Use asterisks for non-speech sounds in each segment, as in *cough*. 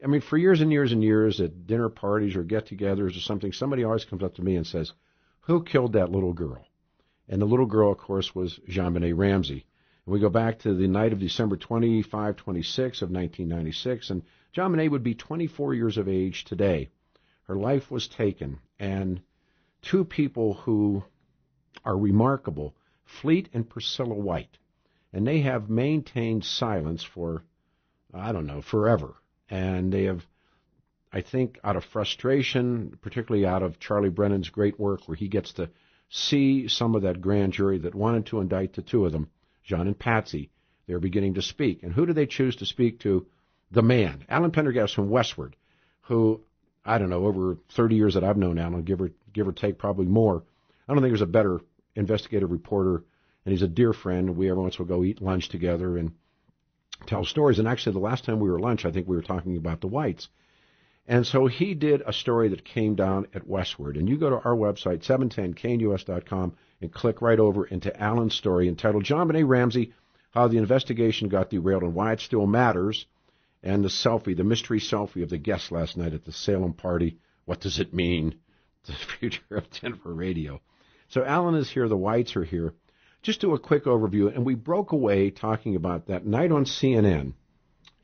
I mean, for years and years and years at dinner parties or get-togethers or something, somebody always comes up to me and says, "Who killed that little girl?" And the little girl, of course, was JonBenét Ramsey. And we go back to the night of December 25, 26 of 1996, and JonBenét would be 24 years of age today. Her life was taken, and two people who are remarkable, Fleet and Priscilla White, and they have maintained silence for, I don't know, forever and they have, I think, out of frustration, particularly out of Charlie Brennan's great work, where he gets to see some of that grand jury that wanted to indict the two of them, John and Patsy, they're beginning to speak. And who do they choose to speak to? The man, Alan Prendergast from Westword, who I don't know, over 30 years that I've known Alan, give or give or take, probably more. I don't think there's a better investigative reporter, and he's a dear friend. We every once will go eat lunch together, and tell stories. And actually, the last time we were lunch, I think we were talking about the whites. And so he did a story that came down at Westword. And you go to our website, 710knus.com, and click right over into Alan's story entitled JonBenét Ramsey, How the Investigation Got Derailed and Why It Still Matters, and the selfie, the mystery selfie of the guest last night at the Salem party. What does it mean? *laughs* The future of Denver radio. So Alan is here, the whites are here just do a quick overview. And we broke away talking about that night on CNN.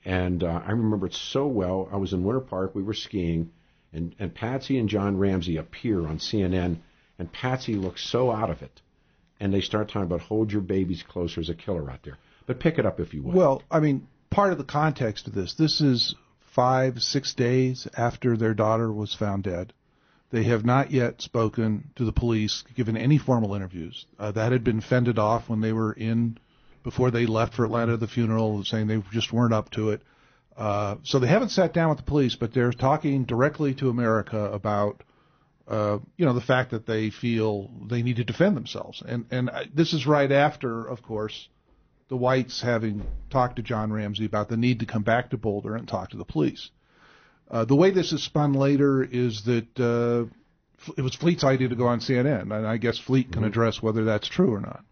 And uh, I remember it so well. I was in Winter Park. We were skiing. And, and Patsy and John Ramsey appear on CNN. And Patsy looks so out of it. And they start talking about hold your babies closer. There's a killer out there. But pick it up if you will. Well, I mean, part of the context of this, this is five, six days after their daughter was found dead. They have not yet spoken to the police, given any formal interviews. Uh, that had been fended off when they were in before they left for Atlanta the funeral, saying they just weren't up to it. Uh, so they haven't sat down with the police, but they're talking directly to America about, uh, you know, the fact that they feel they need to defend themselves. And and this is right after, of course, the whites having talked to John Ramsey about the need to come back to Boulder and talk to the police. Uh, the way this is spun later is that uh, it was Fleet's idea to go on CNN, and I guess Fleet can mm-hmm. address whether that's true or not.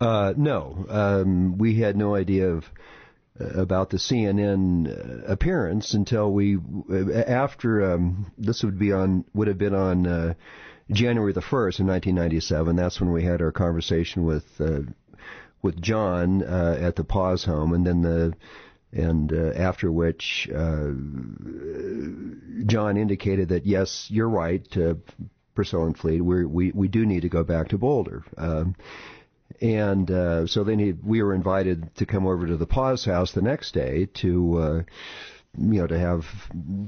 Uh, no, um, we had no idea of uh, about the CNN uh, appearance until we uh, after um, this would be on would have been on uh, January the first in 1997. That's when we had our conversation with uh, with John uh, at the Paugh Home, and then the and uh, after which uh, John indicated that yes, you're right, uh, Priscilla and Fleet, we we we do need to go back to Boulder. Um, and uh, so then he, we were invited to come over to the Paugh House the next day to, uh, you know, to have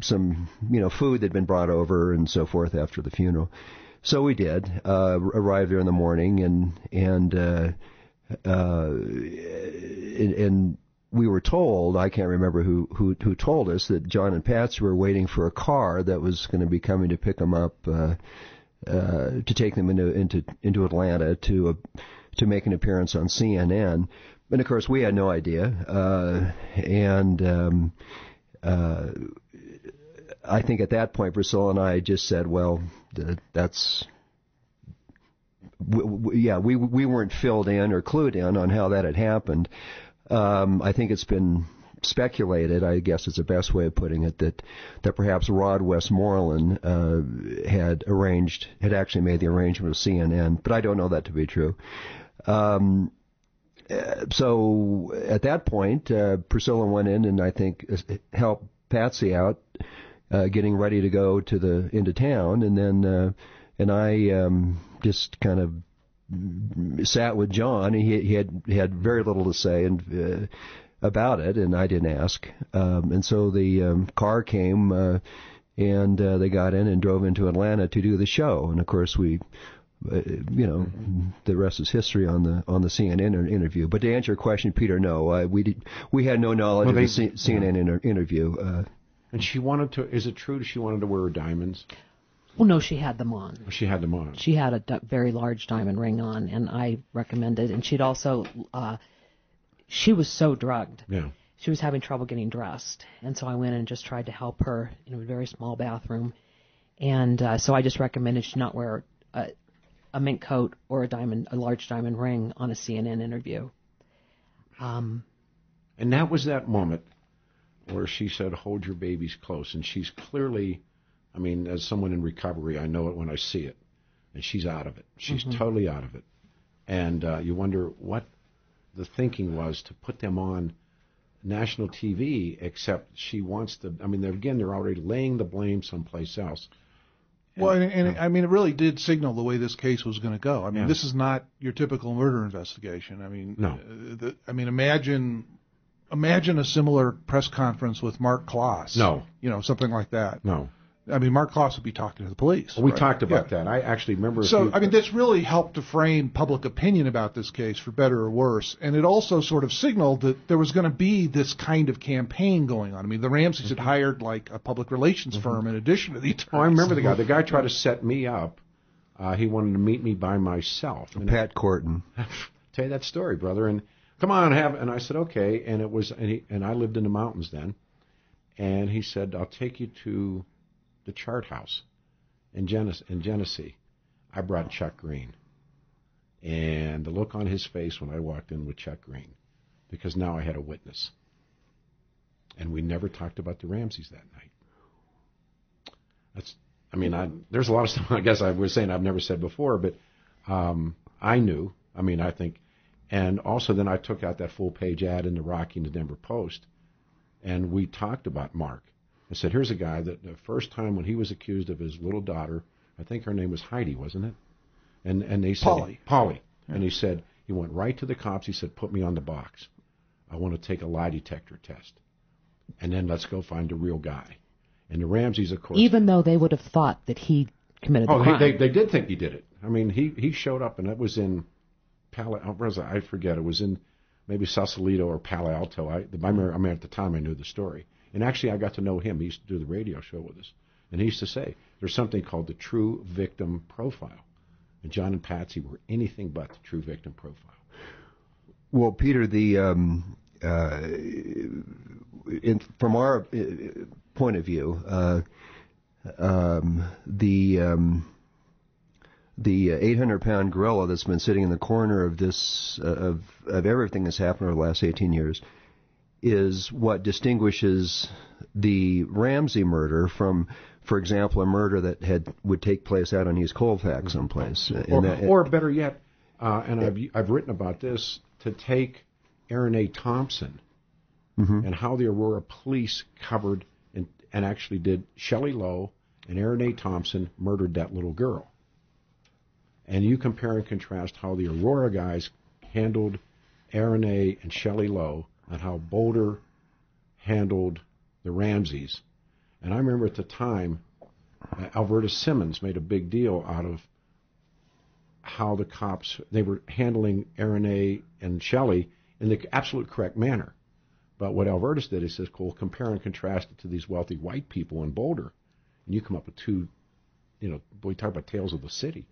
some, you know, food that had been brought over and so forth after the funeral. So we did. Uh, arrived there in the morning and and uh, uh, and, and we were told, I can't remember who, who, who told us, that John and Patsy were waiting for a car that was going to be coming to pick them up, uh, uh, to take them into, into, into Atlanta to, uh, to make an appearance on CNN. And of course, we had no idea. Uh, and, um, uh, I think at that point, Priscilla and I just said, well, that's, yeah, we we weren't filled in or clued in on how that had happened. Um, I think it's been speculated, I guess is the best way of putting it, that that perhaps Rod Westmoreland uh, had arranged, had actually made the arrangement with CNN, but I don't know that to be true. Um, uh, so at that point, uh, Priscilla went in and I think helped Patsy out, uh, getting ready to go to the into town, and then uh, and I um, just kind of sat with John. He, he had he had very little to say and uh, about it, and I didn't ask. Um, and so the um, car came, uh, and uh, they got in and drove into Atlanta to do the show. And of course, we. Uh, you know, the rest is history on the on the CNN interview. But to answer your question, Peter, no, uh, we did, we had no knowledge well, they, of the C- CNN inter- interview. Uh, and she wanted to. Is it true she wanted to wear diamonds? Well, no, she had them on. She had them on. She had a d- very large diamond ring on, and I recommended. And she'd also, uh, she was so drugged. Yeah. She was having trouble getting dressed, and so I went and just tried to help her in a very small bathroom. And uh, so I just recommended she not wear a, a mink coat or a diamond, a large diamond ring on a CNN interview. Um, and that was that moment where she said, "Hold your babies close," and she's clearly, I mean, as someone in recovery, I know it when I see it, and she's out of it. She's totally out of it, and uh, you wonder what the thinking was to put them on national TV. Except she wants to. I mean, they're, again, they're already laying the blame someplace else. Well, and, and I mean, it really did signal the way this case was going to go. I mean, Yeah. this is not your typical murder investigation. I mean, No. uh, the, I mean, imagine, imagine a similar press conference with Marc Klaas. No. you know, something like that. No, I mean, Marc Klaas would be talking to the police. we right? talked about Yeah. that. I actually remember. So, few- I mean, this really helped to frame public opinion about this case, for better or worse. And it also sort of signaled that there was going to be this kind of campaign going on. I mean, the Ramseys had hired like a public relations firm in addition to the attorneys. Oh, I remember the guy. The guy *laughs* tried to set me up. Uh, he wanted to meet me by myself. And Pat Korten. *laughs* tell you that story, brother. And come on, and have. And I said okay. And it was, and he and I lived in the mountains then. And he said, I'll take you to the chart house in Genes- in Genesee. I brought Chuck Green. And the look on his face when I walked in with Chuck Green, because now I had a witness. And we never talked about the Ramseys that night. That's, I mean, I, there's a lot of stuff I guess I was saying I've never said before, but um, I knew. I mean, I think, and also then I took out that full page ad in the Rocky and the Denver Post, and we talked about Mark. I said, here's a guy that the first time when he was accused of his little daughter, I think her name was Heidi, wasn't it? And and they said Polly. Polly, and he said he went right to the cops. He said, put me on the box. I want to take a lie detector test, and then let's go find the real guy. And the Ramseys, of course, Even though they would have thought that he committed the Oh, crime. they, they they did think he did it. I mean, he he showed up, and it was in Palo. oh, it? I forget. It was in maybe Sausalito or Palo Alto. I, I remember. I mean, at the time, I knew the story, and actually, I got to know him. He used to do the radio show with us, and he used to say there's something called the true victim profile, and John and Patsy were anything but the true victim profile. Well, Peter, the um, uh, in, from our uh, point of view, uh, um, the um, the 800 pound gorilla that's been sitting in the corner of this uh, of of everything that's happened over the last 18 years is what distinguishes the Ramsey murder from, for example, a murder that had would take place out on East Colfax someplace. Or, that- or better yet, uh, and I've I've written about this to take Aaron A. Thompson and how the Aurora police covered and and actually did Shelley Lowe and Aaron A. Thompson murdered that little girl. And you compare and contrast how the Aurora guys handled Aaron A. and Shelley Lowe and how Boulder handled the Ramseys. And I remember at the time, uh, Alvertis Simmons made a big deal out of how the cops they were handling Aaron and Shelley in the absolute correct manner. But what Alvertis did, he says, "Cool, compare and contrast it to these wealthy white people in Boulder, and you come up with two, you know, we talk about tales of the city.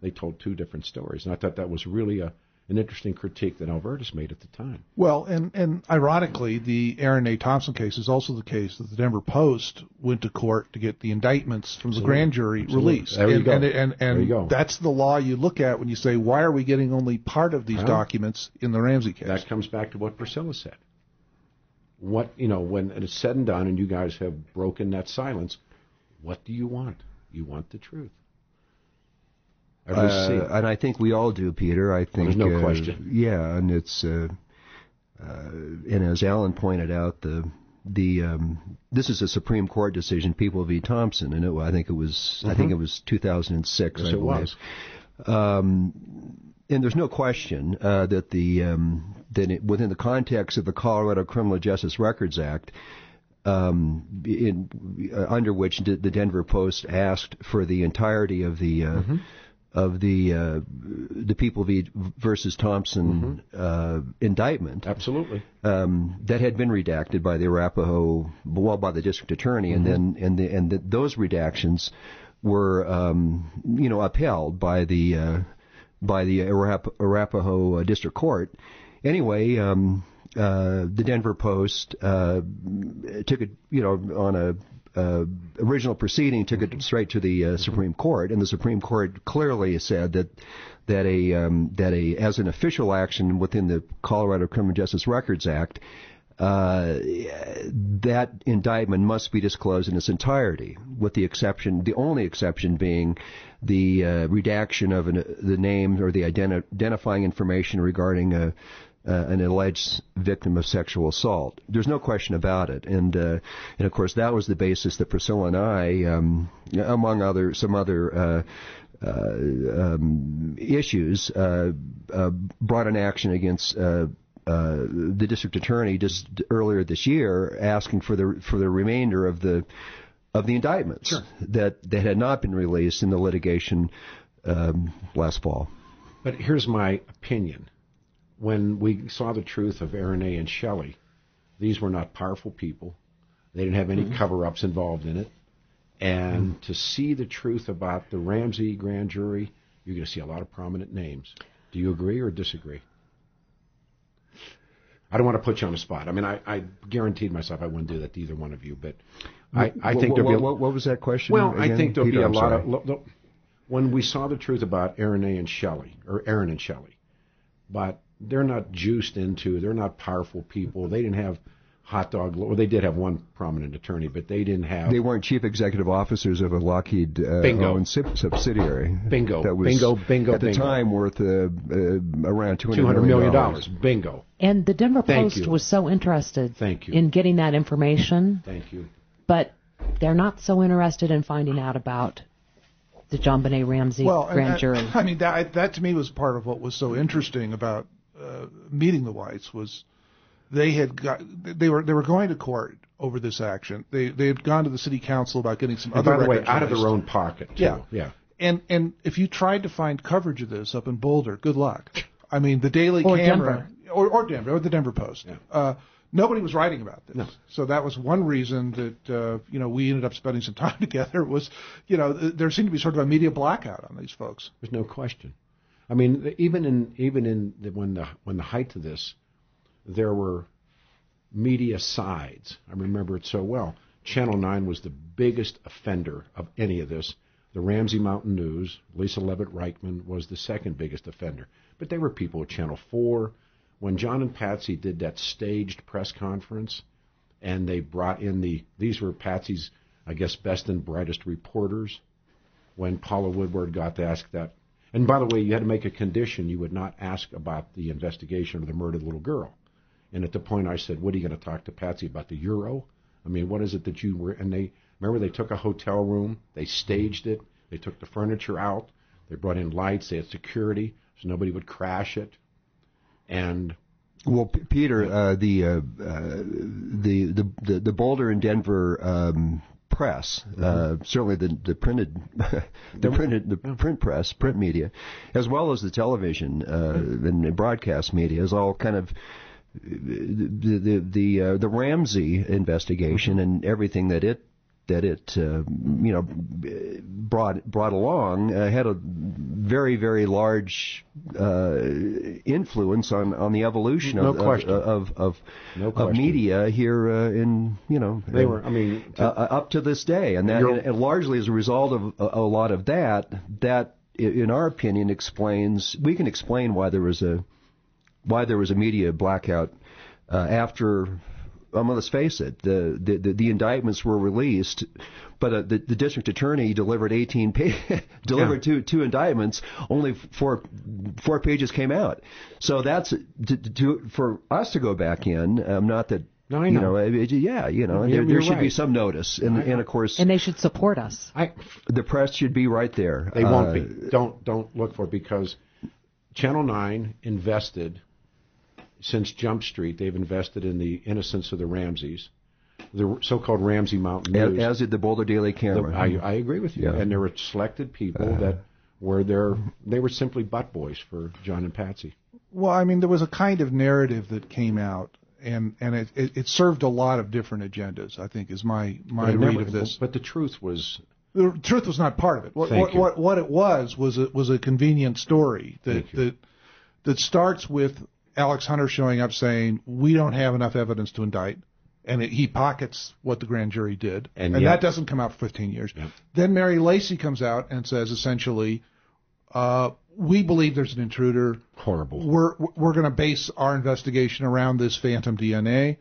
They told two different stories, and I thought that was really a an interesting critique that Alvertis made at the time. Well, and and ironically, the Aaron A. Thompson case is also the case that the Denver Post went to court to get the indictments from the grand jury Absolutely. released. There you and, go. And, and, and There you go. that's the law you look at when you say, why are we getting only part of these Well, documents in the Ramsey case? That comes back to what Priscilla said. What you know, when it's said and done, and you guys have broken that silence, what do you want? You want the truth. See it. Uh, and I think we all do, Peter. I think there's no uh, question. Yeah, and it's uh, uh, and as Alan pointed out, the the um, this is a Supreme Court decision, People v. Thompson, and it, I think it was I think it was 2006. Yes, it was. Um, and there's no question uh, that the um, that it, within the context of the Colorado Criminal Justice Records Act, um, in, uh, under which the the Denver Post asked for the entirety of the uh, of the uh, the People v. versus Thompson uh, indictment Absolutely. um, that had been redacted by the Arapahoe, well, by the district attorney, and then and the, and the, those redactions were, um, you know, upheld by the uh, by the Arap- Arapahoe uh, district court. Anyway, um, uh, the Denver Post uh, took it, you know, on a uh, original proceeding, took it straight to the uh, Supreme Court, and the Supreme Court clearly said that that a um, that a as an official action within the Colorado Criminal Justice Records Act, uh, that indictment must be disclosed in its entirety, with the exception, the only exception being the uh, redaction of an, the name or the identi- identifying information regarding a, uh, an alleged victim of sexual assault. There's no question about it, and uh, and of course that was the basis that Priscilla and I, um, among other some other. Uh, uh, um, issues uh, uh, brought an action against uh, uh, the district attorney just earlier this year, asking for the for the remainder of the of the indictments Sure. that that had not been released in the litigation um, last fall. But here's my opinion. When we saw the truth of Aaron and Shelley, these were not powerful people. They didn't have any Mm-hmm. cover ups involved in it. And to see the truth about the Ramsey grand jury, you're going to see a lot of prominent names. Do you agree or disagree? I don't want to put you on the spot. I mean, I, I guaranteed myself I wouldn't do that to either one of you, but I, I think what, there'll be a, what, what was that question? well, I think there'll Peter, be a I'm lot sorry. of lo- lo- when we saw the truth about Aaron and Shelley, or Aaron and Shelley, but they're not juiced into. They're not powerful people. They didn't have hot dog. Well, they did have one prominent attorney, but they didn't have. They weren't chief executive officers of a Lockheed uh, Bingo. owned sub- subsidiary. Bingo, That was bingo, bingo, At the bingo. time, worth uh, uh, around two two hundred million dollars. Bingo. And the Denver Thank Post you. was so interested Thank you. in getting that information, Thank you. but they're not so interested in finding out about the JonBenét Ramsey Well, grand that- jury. I mean, that that to me was part of what was so interesting about uh, meeting the Whites was they had got they were they were going to court over this action. They they had gone to the city council about getting some And other by the way, out of their own pocket. Too. Yeah. Yeah. And and if you tried to find coverage of this up in Boulder, good luck. I mean, the Daily Or Camera or or Denver or the Denver Post. Yeah. Uh, nobody was writing about this. No. So that was one reason that uh, you know we ended up spending some *laughs* time together. Was you know there seemed to be sort of a media blackout on these folks. There's no question. I mean, even in even in the, when the when the height of this, there were media sides. I remember it so well. Channel Nine was the biggest offender of any of this. The Ramsey Mountain News, Lisa Levitt Ryckman, was the second biggest offender. But there were people at Channel Four. When John and Patsy did that staged press conference, and they brought in the these were Patsy's, I guess, best and brightest reporters when Paula Woodward got to ask that. And by the way, you had to make a condition you would not ask about the investigation of the murdered little girl. And at the point I said, "What are you going to talk to Patsy about the euro? I mean, what is it that you were?" And they remember they took a hotel room, they staged it, they took the furniture out, they brought in lights, they had security so nobody would crash it, and Well, P- Peter, uh, the, uh, uh, the the the the Boulder and Denver um, press, uh, certainly the the printed *laughs* the printed the print press, print media, as well as the television uh, and broadcast media, is all kind of the the the uh, the Ramsey investigation and everything that it that it uh, you know brought brought along uh, had a very very large uh, influence on on the evolution No of, question. of of of, No of media here uh, in you know they were. I mean, uh, uh, up to this day, and that You're- and largely as a result of a, a lot of that, that in our opinion explains we can explain why there was a why there was a media blackout uh, after. I mean, let's face it. The, the the the indictments were released, but uh, the the district attorney delivered 18 pa- *laughs* delivered two two indictments. Only four four pages came out. So that's to, to for us to go back in. Um, not that No, I you know. know. it- yeah, you know, You're- there, there you're should be some notice, and and of course and they should support us. I the press should be right there. They won't Uh, be. Don't don't look for it because Channel Nine invested since Jump Street. They've invested in the innocence of the Ramseys, the so-called Ramsey Mountain As, News. as did the Boulder Daily The- Camera. I, I agree with you. Yeah. And there were selected people uh-huh. that were there. They were simply butt boys for John and Patsy. Well, I mean, there was a kind of narrative that came out, and and it, it, it served a lot of different agendas. I think is my my read never- of this. But the truth was, the truth was not part of it. What what, what what it was was a, was a convenient story that that that starts with Alex Hunter showing up saying we don't have enough evidence to indict, and it, he pockets what the grand jury did, And and, yet- that doesn't come out for 15 years. Yep. Then Mary Lacy comes out and says essentially, uh, we believe there's an intruder. horrible. We're we're going to base our investigation around this phantom DNA.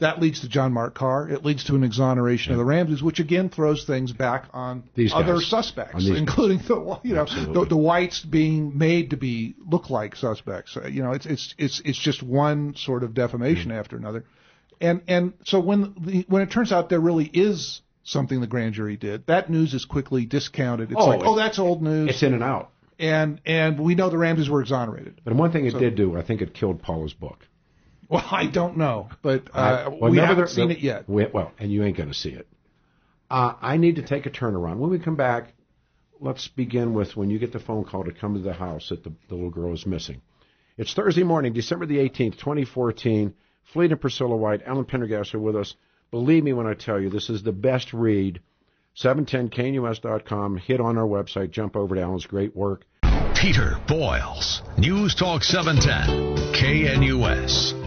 That leads to John Mark Karr. It leads to an exoneration of the Ramseys, which again throws things back on These other guys. suspects, On including the you know the, the whites being made to be look like suspects. Uh, You know, it's it's it's it's just one sort of defamation Mm-hmm. after another, and and so when the when it turns out there really is something the grand jury did, that news is quickly discounted. It's Oh, like, oh, that's old news, It's in and out. and and we know the Ramseys were exonerated. But one thing it did do, I think it killed Paula's book. Well, I don't know, but uh, well, we haven't the- seen the- it yet. we- well, and you ain't going to see it. Uh, I need to take a turnaround. When we come back, let's begin with when you get the phone call to come to the house that the, the little girl is missing. It's Thursday morning, December the 18th, 2014. Fleet and Priscilla White, Alan Prendergast are with us. Believe me when I tell you, this is the best read. 710knus.com. Hit on our website. Jump over to Alan's great work. Peter Boyles, News Talk 710, KNUS.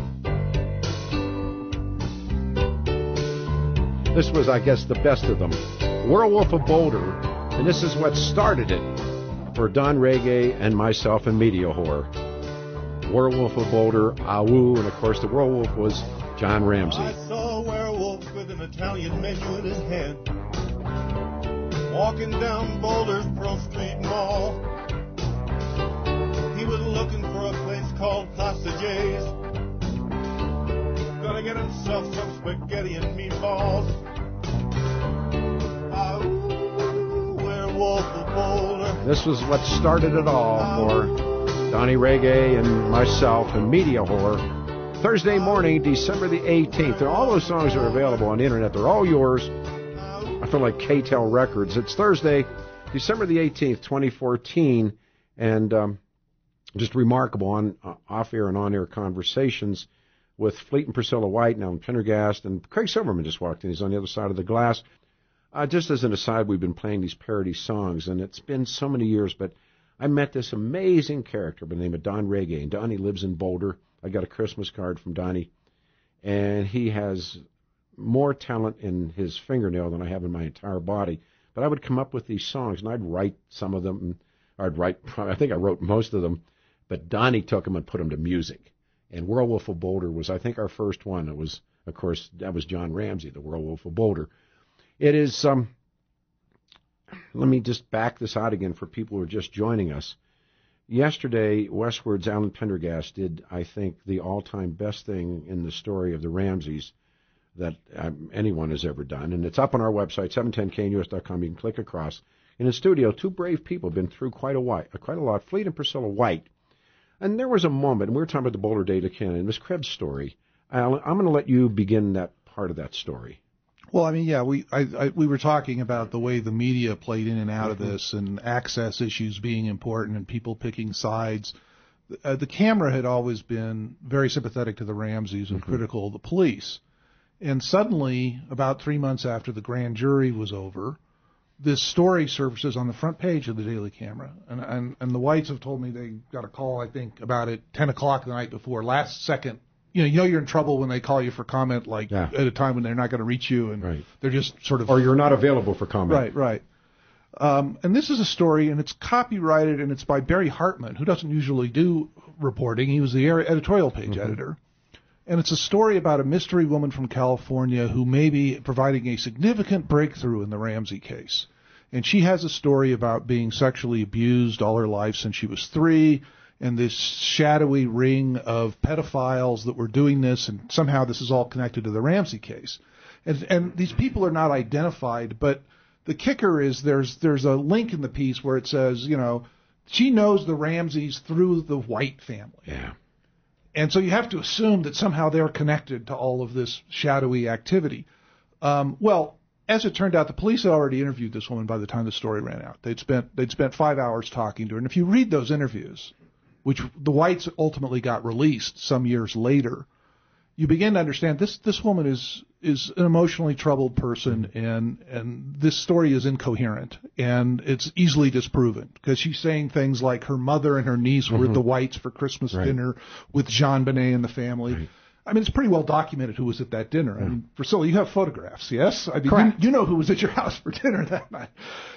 This was, I guess, the best of them. Werewolf of Boulder, and this is what started it for Don Reggae and myself and Media Whore. Werewolf of Boulder, Awu, and of course the werewolf was John I Ramsey. saw a werewolf with an Italian menu in his hand. Walking down Boulder's Pearl Street Mall. He was looking for a place called Pasta Gonna some spaghetti and meatballs. Ah, ooh, werewolf of Boulder. This was what started it all for Donnie Reggae and myself and Media Whore. Thursday morning, December the 18th. And all those songs are available on the internet. They're all yours. I feel like KTEL Records. It's Thursday, December the 18th, 2014. And um, just remarkable on uh, off-air and on-air conversations with Fleet and Priscilla White and Alan Prendergast. And Craig Silverman just walked in. He's on the other side of the glass. Uh, just as an aside, we've been playing these parody songs, and it's been so many years, but I met this amazing character by the name of Don Reggae, and Donnie lives in Boulder. I got a Christmas card from Donnie, and he has more talent in his fingernail than I have in my entire body. But I would come up with these songs, and I'd write some of them, and I'd write, *laughs* I think I wrote most of them, but Donnie took them and put them to music. And Werewolf of Boulder was, I think, our first one. It was, of course, that was John Ramsey, the Werewolf of Boulder. It is, um, let me just back this out again for people who are just joining us. Yesterday, Westword's Alan Prendergast did, I think, the all-time best thing in the story of the Ramseys that um, anyone has ever done, and it's up on our website, 710knus.com. You can click across. In the studio, two brave people have been through quite a white, quite a lot. Fleet and Priscilla White, and there was a moment, and we were talking about the Boulder Daily Camera, Miss Krebs' story. Alan, I'm going to let you begin that part of that story. Well, I mean, yeah, we I, I, we were talking about the way the media played in and out of this, and access issues being important, and people picking sides. Uh, the camera had always been very sympathetic to the Ramseys and critical of the police, and suddenly, about three months after the grand jury was over, this story surfaces on the front page of the Daily Camera, and and, and the Whites have told me they got a call, I think, about it ten o'clock the night before, last second. You know, you know you're in trouble when they call you for comment, like Yeah. at a time when they're not going to reach you, and Right. they're just sort of Or you're not available for comment. right, right. Um, and this is a story, and it's copyrighted, and it's by Barrie Hartman, who doesn't usually do reporting. He was the editorial page editor. And it's a story about a mystery woman from California who may be providing a significant breakthrough in the Ramsey case. And she has a story about being sexually abused all her life since she was three, and this shadowy ring of pedophiles that were doing this, and somehow this is all connected to the Ramsey case. And, and these people are not identified, but the kicker is there's there's a link in the piece where it says, you know, she knows the Ramseys through the White family. Yeah. And so you have to assume that somehow they're connected to all of this shadowy activity. Um, well, as it turned out, the police had already interviewed this woman by the time the story ran out. They'd spent they'd spent five hours talking to her, and if you read those interviews, which the whites ultimately got released some years later, you begin to understand this this woman is is an emotionally troubled person and and this story is incoherent and it's easily disproven because she's saying things like her mother and her niece were at the mm-hmm. whites for Christmas Right. dinner with JonBenét and the family. I mean, it's pretty well documented who was at that dinner. I mean, Priscilla, you have photographs, yes? I mean, you, Correct. you know who was at your *laughs* house for dinner that night.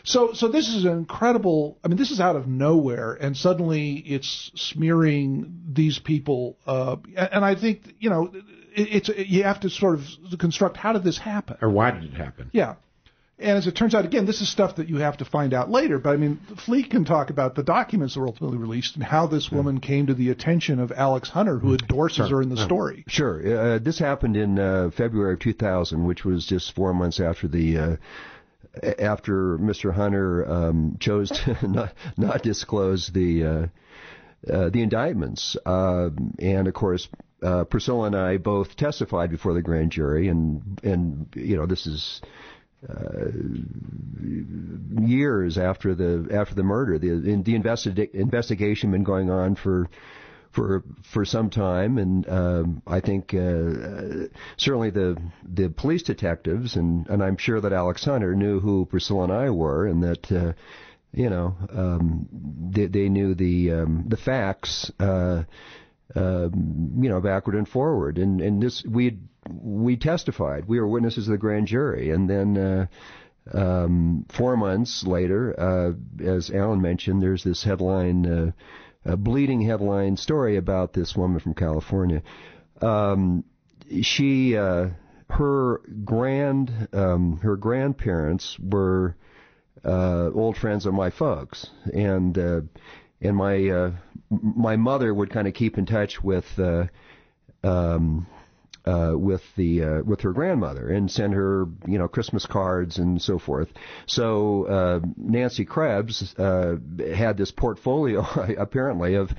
So, so this is an incredible. I mean, this is out of nowhere, and suddenly it's smearing these people. Uh, and and I think you know, it, it's you have to sort of construct how did this happen? Or why did it happen? Yeah. And as it turns out, again, this is stuff that you have to find out later. But I mean, Fleet can talk about the documents that were ultimately released and how this woman came to the attention of Alex Hunter, who endorses her in the story. Sure. Uh, this happened in uh, February of 2000, which was just four months after the uh, after Mr. Hunter um, chose to *laughs* not, not disclose the uh, uh, the indictments, uh, and of course. Uh, Priscilla and I both testified before the grand jury, and and you know this is uh, years after the after the murder. The the investi- investigation been going on for for for some time, and um, I think uh, uh, certainly the the police detectives and and I'm sure that Alex Hunter knew who Priscilla and I were, and that. Uh, you know, um, they, they knew the um, the facts, uh, uh, you know, backward and forward, and and this we we testified. We were witnesses of the grand jury, and then. Uh, um, four months later, uh, as Alan mentioned, there's this headline, uh, a bleeding headline story about this woman from California. Um, she, uh, her grand, um, her grandparents were uh, old friends of my folks, and and my my mother would kind of keep in touch with. Uh, um, uh, with the uh, with her grandmother and send her you know Christmas cards and so forth. So uh, Nancy Krebs uh, had this portfolio *laughs* apparently of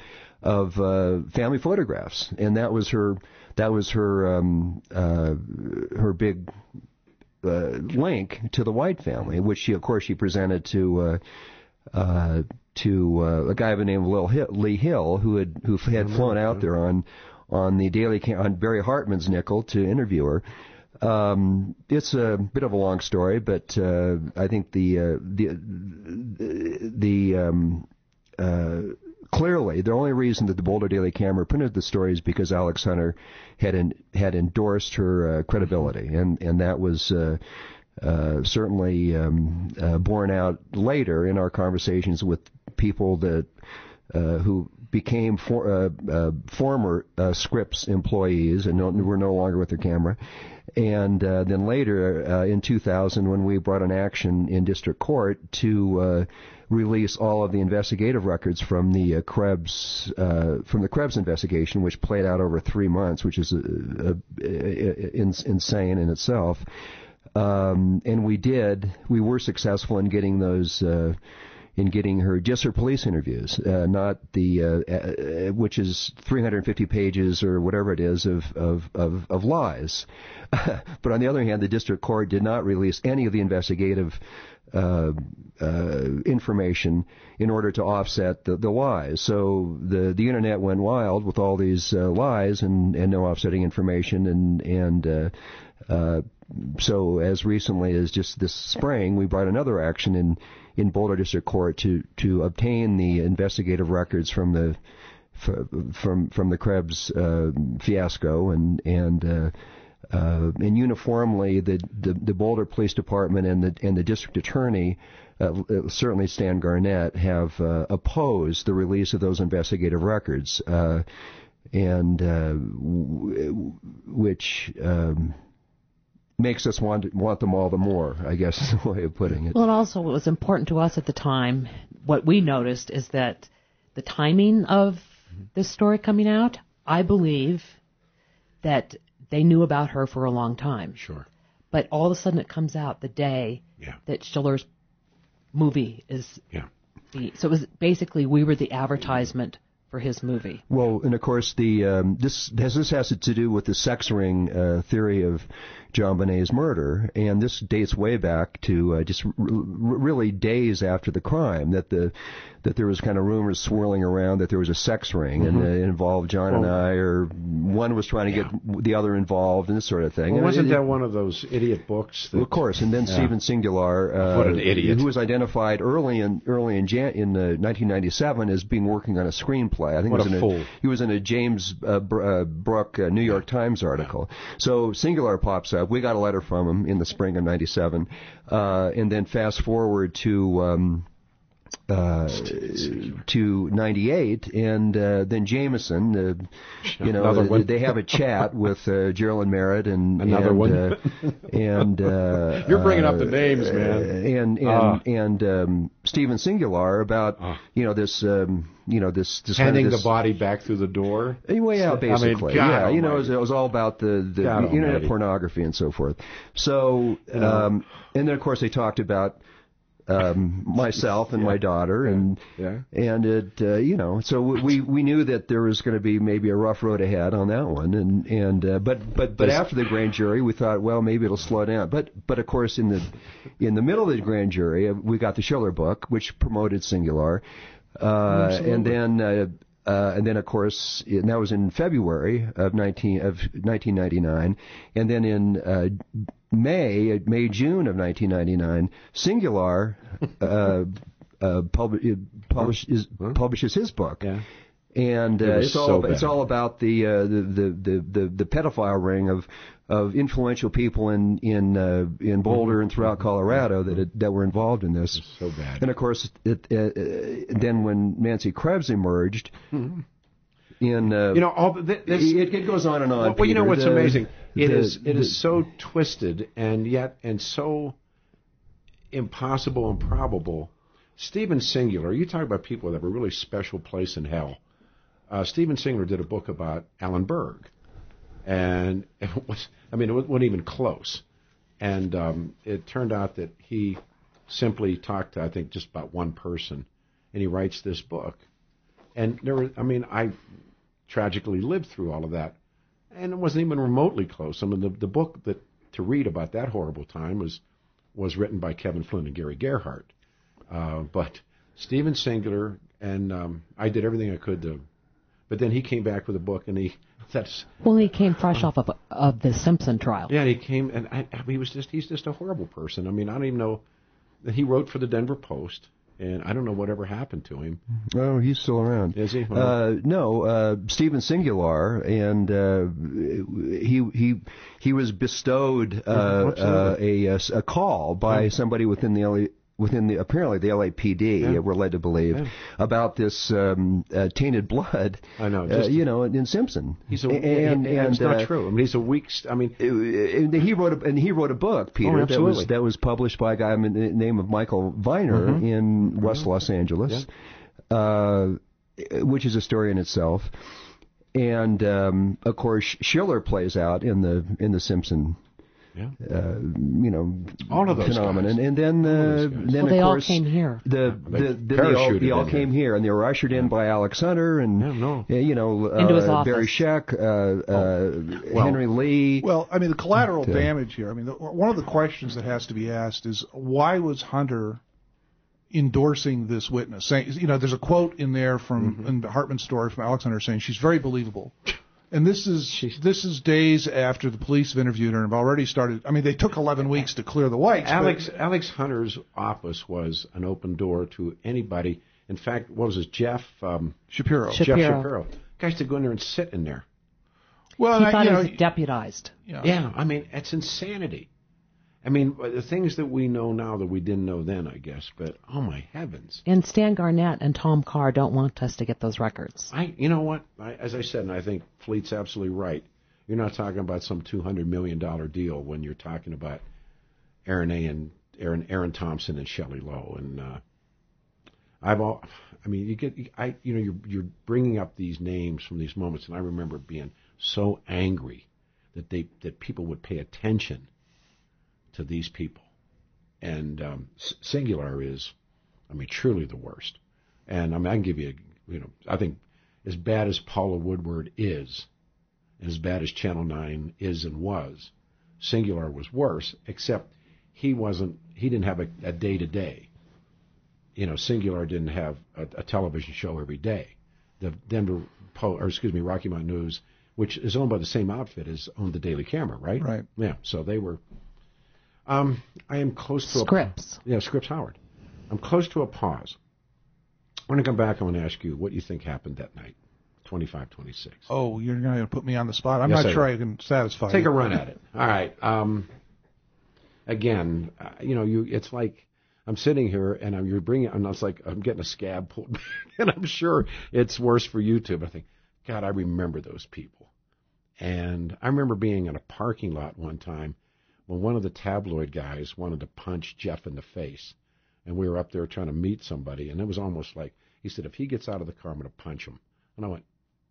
of uh, family photographs, and that was her that was her um, uh, her big link to the White family, which she of course she presented to. To uh, a guy by the name of Lil Hill, Lee Hill, who had who had flown out there on on the Daily on Barrie Hartman's nickel to interview her. Um, it's a bit of a long story, but uh, I think the uh, the the um, uh, clearly the only reason that the Boulder Daily Camera printed the story is because Alex Hunter had en- had endorsed her uh, credibility, and and that was. Uh, uh, certainly um, uh, borne out later in our conversations with people that uh, who became for, uh, uh, former uh, Scripps employees and no, were no longer with their camera. And then later, in 2000, when we brought an action in district court to release all of the investigative records from the uh, Krebs uh, from the Krebs investigation, which played out over three months, which is uh, in, insane in itself. Um, and we did. We were successful in getting those. Uh, in getting her just her police interviews, uh, not the uh, uh, which is 350 pages or whatever it is of of of, of lies. *laughs* but on the other hand, the district court did not release any of the investigative uh, uh, information in order to offset the, the lies. So the the internet went wild with all these uh, lies and, and no offsetting information and and uh, uh, so as recently as just this spring, we brought another action in in Boulder District Court to to obtain the investigative records from the from from the Krebs uh, fiasco and and uh, uh, and uniformly the, the the Boulder Police Department and the and the district attorney. Uh, certainly, Stan Garnett have uh, opposed the release of those investigative records, uh, and w- which um, makes us want want them all the more. I guess *laughs* is the way of putting it. Well, and also what was important to us at the time, what we noticed is that the timing of this story coming out, I believe that they knew about her for a long time. Sure. But all of a sudden it comes out the day Yeah. that Schiller's movie is Yeah. the so it was basically we were the advertisement for his movie. Well, and of course, the um, this has this has to do with the sex ring uh, theory of JonBenét's murder, and this dates way back to uh, just r- really days after the crime. That the that there was kind of rumors swirling around that there was a sex ring and uh, it involved John and I, or one was trying to get the other involved, and this sort of thing. Well, And wasn't it- that one of those idiot books? That, of course, and then Yeah. Stephen Singular, uh, What an idiot. who was identified early in early in Jan- in uh, 1997 as being working on a screenplay. I think What it was a in fool. he was in a James uh, Br- uh, Brooke uh, New York Times article. So Singular pops up. We got a letter from him in the spring of '97, uh, and then fast forward to. Um, uh, to 98, and uh, then Jameson, uh, you know, they have a chat *laughs* with uh, Geraldine Merritt and Another and, one. uh, and uh, *laughs* You're bringing up the names, man. and and Ah. and um, Stephen Singular about Ah. you know this um, you know this this kind of Handing this, the body back through the door. Anyway, yeah, I mean, basically, yeah. You know, it was, it was all about the, the God internet almighty. pornography and so forth. So, um, and then of course they talked about um, myself and my daughter, and Yeah. and it, uh, you know, so we we knew that there was going to be maybe a rough road ahead on that one, and and uh, but but but after the grand jury, we thought, well, maybe it'll slow down. But but of course, in the in the middle of the grand jury, uh, we got the Schiller book, which promoted Singular, uh, and then. Uh, uh, and then, of course, and that was in February of 19 of 1999, and then in uh, May, May June of 1999, Singular uh, uh, pub- publishes publishes his book. Yeah. And uh, It it's all so about, it's all about the, uh, the, the the the pedophile ring of of influential people in in uh, in Boulder and throughout Colorado that it, that were involved in this. So bad. And of course, it, uh, uh, then when Nancy Krebs emerged, in uh, You know, all the, this, it, it goes on and on. Well, well, you know what's The- amazing? It the- is it the- is so twisted and yet and so impossible and probable. Stephen Singular, you talk about people that have a really special place in hell. Uh, Stephen Singular did a book about Alan Berg, and *laughs* it was I mean it wasn't even close. And um, it turned out that he simply talked to I think just about one person, and he writes this book. And there was I mean I tragically lived through all of that and it wasn't even remotely close. I mean, the the book that to read about that horrible time was was written by Kevin Flynn and Gary Gerhardt, uh, but Stephen Singular and um, I did everything I could to, but then he came back with a book and he *laughs* that's Well, he came fresh off of of the Simpson trial. yeah he came and I, I mean, he was just he's just a horrible person. I mean, I don't even know that he wrote for the Denver Post and I don't know whatever happened to him. Oh, he's still around. Is he? Uh, no, uh, Stephen Singular, and uh, he he he was bestowed uh, uh, a, a call by somebody within the LA, within the apparently the LAPD. Yeah. We're led to believe Yeah. about this um, uh, tainted blood. I know, uh, you know, in Simpson. He's a and, and, and, it's not uh, true. I mean, he's a weak. st- I mean, he wrote a, and he wrote a book, Peter, that Oh, absolutely. was that was published by a guy by the name of Michael Viner Mhm. in West Los Angeles, uh, which is a story in itself. And um, of course, Schiller plays out in the in the Simpson, yeah. uh, you know, All of those phenomenon. guys. And then, of uh, those then Well, they of all course, came here. The, They the, the, they all, they all in came here. here, and they were ushered in by Alex Hunter and Yeah, no. uh, you know uh, his Barry office. Scheck, uh, uh, Well- Henry Lee. Well, I mean, the collateral Okay. damage here. I mean, the, one of the questions that has to be asked is why was Hunter endorsing this witness? Saying, you know, there's a quote in there from in Hartman's story from Alex Hunter saying she's very believable. *laughs* And this is this is days after the police have interviewed her and have already started. I mean, they took 11 weeks to clear the whites. but- Alex Alex Hunter's office was an open door to anybody. In fact, what was his Jeff um, Shapiro. Shap- Jeff Shapiro. Shapiro? Guys to go in there and sit in there. well, He I- thought you it know, was deputized. yeah. Yeah, I mean it's insanity. I mean the things that we know now that we didn't know then, I guess. But oh my heavens! And Stan Garnett and Tom Carr don't want us to get those records. I you know what? I, as I said, and I think Fleet's absolutely right. You're not talking about some two hundred million dollar deal when you're talking about Aaron A. and Aaron Aaron Thompson and Shelley Lowe and uh, I've all. I mean, you get I you know you're you're bringing up these names from these moments, and I remember being so angry that they that people would pay attention to these people, and um, Singular is, I mean, truly the worst. And I mean, I can give you, a, you know, I think as bad as Paula Woodward is, and as bad as Channel Nine is and was, Singular was worse. Except he wasn't. He didn't have a day to day. You know, Singular didn't have a, a television show every day. The Denver, po, or excuse me, Rocky Mountain News, which is owned by the same outfit as owned the Daily Camera, right? Right. Yeah. So they were. Um, I am close to Scripps. A, yeah, Scripps Howard. I'm close to a pause. When I come back, I want to ask you what you think happened that night, 25 26. Oh, you're going to put me on the spot. I'm Yes, not I sure will. I can satisfy Take you. a run at it. All right. Um, again, uh, you know, you it's like I'm sitting here and I'm you're bringing and I was like I'm getting a scab pulled *laughs* back and I'm sure it's worse for you too. But I think, God, I remember those people. And I remember being in a parking lot one time when one of the tabloid guys wanted to punch Jeff in the face, and we were up there trying to meet somebody, and it was almost like he said, if he gets out of the car, I'm going to punch him. And I went,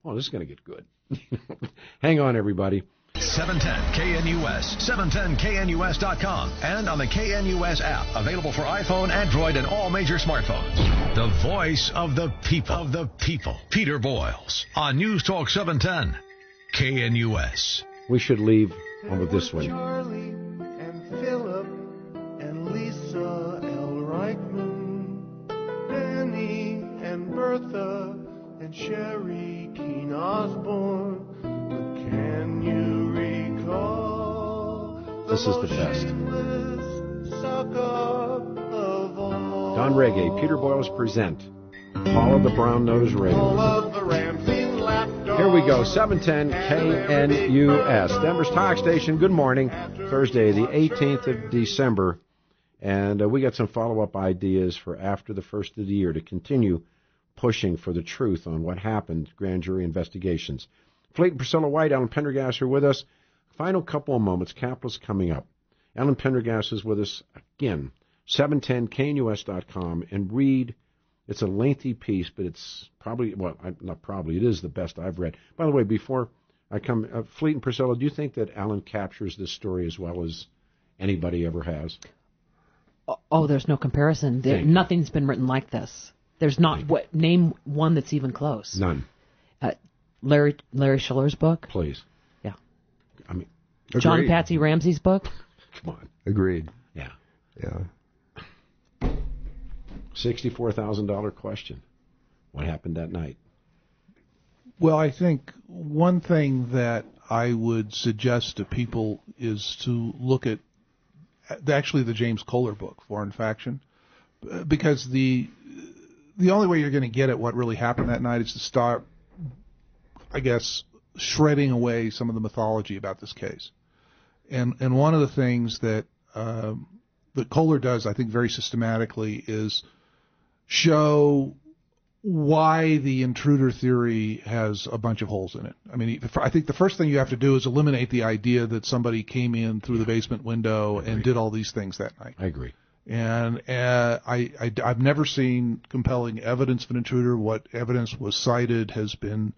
oh, this is going to get good. *laughs* Hang on, everybody. 710 KNUS, 710KNUS.com, and on the KNUS app, available for iPhone, Android, and all major smartphones. The voice of the people, of the people. Peter Boyles on News Talk 710 KNUS. We should leave on with this one. Charlie and Philip and Lisa L. Reichman, Benny and Bertha and Sherry Keen Osborne. But can you recall This is the best. suck up of all? Don Reggae, Peter Boyles present Follow the Brown Nose All Here we go, 710 KNUS, Denver's Talk Station. Good morning, Thursday, the 18th of December. And uh, we got some follow up ideas for after the first of the year to continue pushing for the truth on what happened, grand jury investigations. Fleet and Priscilla White, Alan Prendergast are with us. Final couple of moments, Capital's coming up. Alan Prendergast is with us again, 710knus.com, and read. It's a lengthy piece, but it's probably, well, I, not probably, it is the best I've read. By the way, before I come, uh, Fleet and Priscilla, do you think that Alan captures this story as well as anybody ever has? Oh, there's no comparison. There, nothing's been written like this. There's not what name one that's even close. None, Uh, Larry Larry Schiller's book. please. Yeah. I mean, John Agreed. Patsy Ramsey's book. *laughs* come on. Agreed. Yeah. Yeah. $64,000 question. What happened that night? Well, I think one thing that I would suggest to people is to look at actually the James Kolar book, Foreign Faction, because the the only way you're going to get at what really happened that night is to start, I guess, shredding away some of the mythology about this case. And and one of the things that um, that Kolar does, I think, very systematically is show why the intruder theory has a bunch of holes in it. I mean, I think the first thing you have to do is eliminate the idea that somebody came in through the basement window and did all these things that night. I agree. And uh, I, I, I've never seen compelling evidence of an intruder. What evidence was cited has been,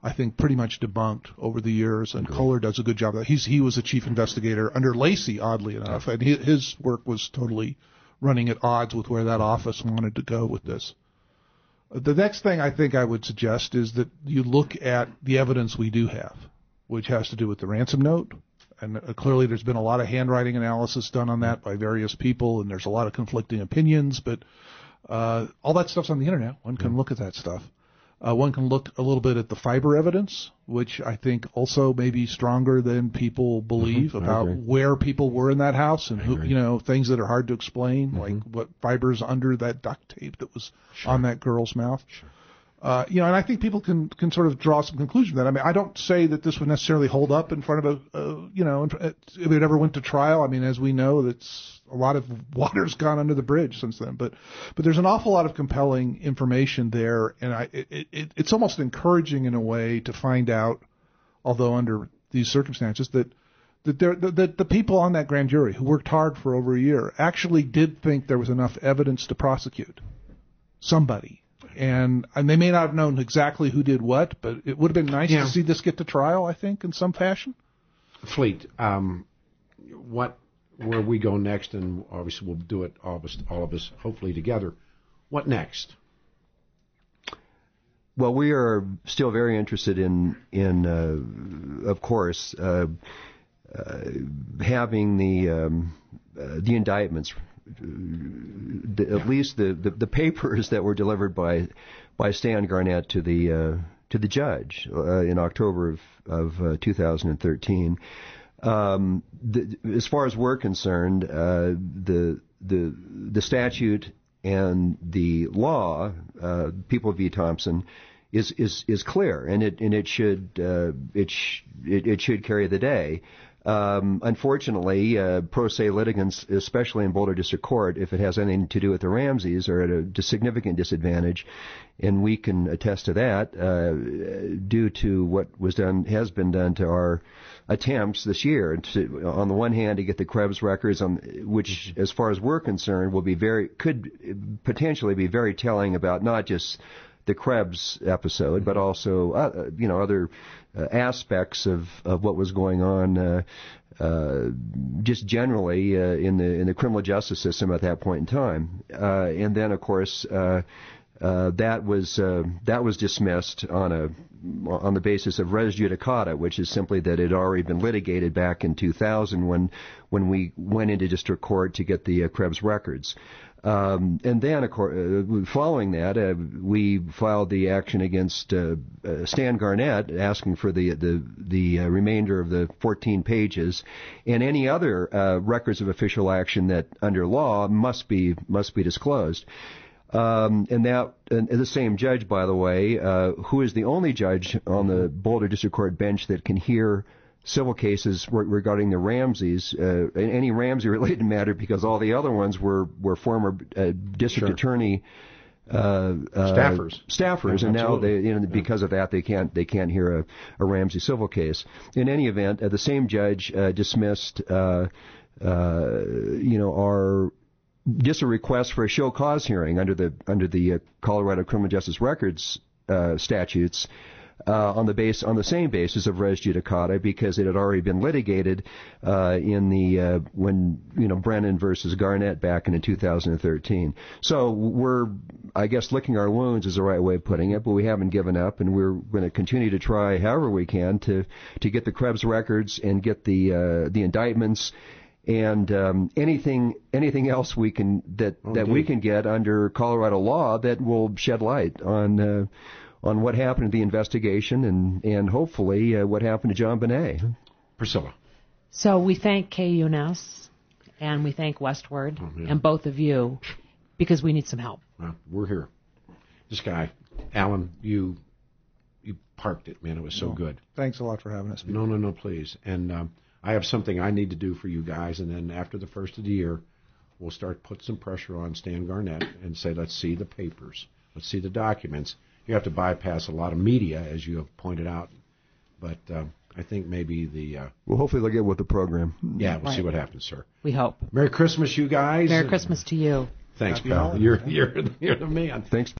I think, pretty much debunked over the years. And Kolar does a good job of that. He's, he was a chief investigator under Lacy, oddly enough, and his work was totally running at odds with where that office wanted to go with this. The next thing I think I would suggest is that you look at the evidence we do have, which has to do with the ransom note. And uh, clearly there's been a lot of handwriting analysis done on that by various people, and there's a lot of conflicting opinions, but uh, all that stuff's on the internet. One can look at that stuff. Uh, one can look a little bit at the fiber evidence, which I think also may be stronger than people believe I about where people were in that house and who, you know, things that are hard to explain, Mm-hmm. like what fibers under that duct tape that was on that girl's mouth. Uh, you know, and I think people can can sort of draw some conclusion that. I mean, I don't say that this would necessarily hold up in front of a, uh, you know, if it ever went to trial. I mean, as we know, that's a lot of *laughs* water's gone under the bridge since then. But but there's an awful lot of compelling information there, and I it, it, it's almost encouraging in a way to find out, although under these circumstances, that that, there, that the people on that grand jury who worked hard for over a year actually did think there was enough evidence to prosecute somebody. And and they may not have known exactly who did what, but it would have been nice Yeah. to see this get to trial. I think in some fashion. Fleet, um, what where we go next, and obviously we'll do it all of us, all of us, hopefully together. What next? Well, we are still very interested in, in uh, of course, uh, uh, having the um, uh, the indictments, the, at least the, the, the papers that were delivered by by Stan Garnett to the uh, to the judge uh, in October of of uh, 2013. Um, the, as far as we're concerned, uh, the the the statute and the law, uh, People v. Thompson, is is is clear, and it and it should uh, it, sh- it it should carry the day. Um, unfortunately, uh, pro se litigants, especially in Boulder District Court, if it has anything to do with the Ramseys, are at a significant disadvantage, and we can attest to that uh, due to what was done, has been done to our attempts this year. To, on the one hand, to get the Krebs records, on which, as far as we're concerned, will be very could potentially be very telling about not just the Krebs episode, but also uh, you know other aspects of, of what was going on uh, uh, just generally uh, in the in the criminal justice system at that point in time. Uh, and then, of course. Uh, that was uh, that was dismissed on a on the basis of res judicata, which is simply that it had already been litigated back in 2000 when when we went into district court to get the uh, Krebs records. Um, and then, of course, uh, following that, uh, we filed the action against uh, uh, Stan Garnett, asking for the the the uh, remainder of the 14 pages, and any other uh, records of official action that, under law, must be must be disclosed. Um, and that, and the same judge, by the way, uh, who is the only judge on the Boulder District Court bench that can hear civil cases re- regarding the Ramseys, uh, any Ramsey-related *laughs* matter, because all the other ones were were former uh, district Sure. attorney uh, uh, Staffers. staffers, Yeah, and now they, you know, because of that, they can't they can't hear a, a Ramsey civil case. In any event, uh, the same judge uh, dismissed, uh, uh, you know, our just a request for a show cause hearing under the under the uh, Colorado Criminal Justice Records uh, statutes uh, on the base on the same basis of res judicata because it had already been litigated uh, in the uh, when you know Brennan versus Garnett back in 2013. So we're I guess licking our wounds is the right way of putting it, but we haven't given up, and we're going to continue to try however we can to to get the Krebs records and get the uh, the indictments and um, anything anything else we can that that we can get under Colorado law that will shed light on uh, on what happened to the investigation and and hopefully uh, what happened to JonBenét. Priscilla. So we thank KNUS and we thank Westword yeah. and both of you because we need some help. Well, we're here. This guy, Alan, you you parked it, man. It was so good. Thanks a lot for having us. No, no, no, please. And um, I have something I need to do for you guys, and then after the first of the year, we'll start put some pressure on Stan Garnett and say, let's see the papers, let's see the documents. You have to bypass a lot of media, as you have pointed out, but um, I think maybe the uh, Well, hopefully they'll get with the program. yeah, we'll see what happens, sir. We hope. Merry Christmas, you guys. Merry Christmas to you. Thanks, Happy pal. holidays. You're you're you're the man. Thanks.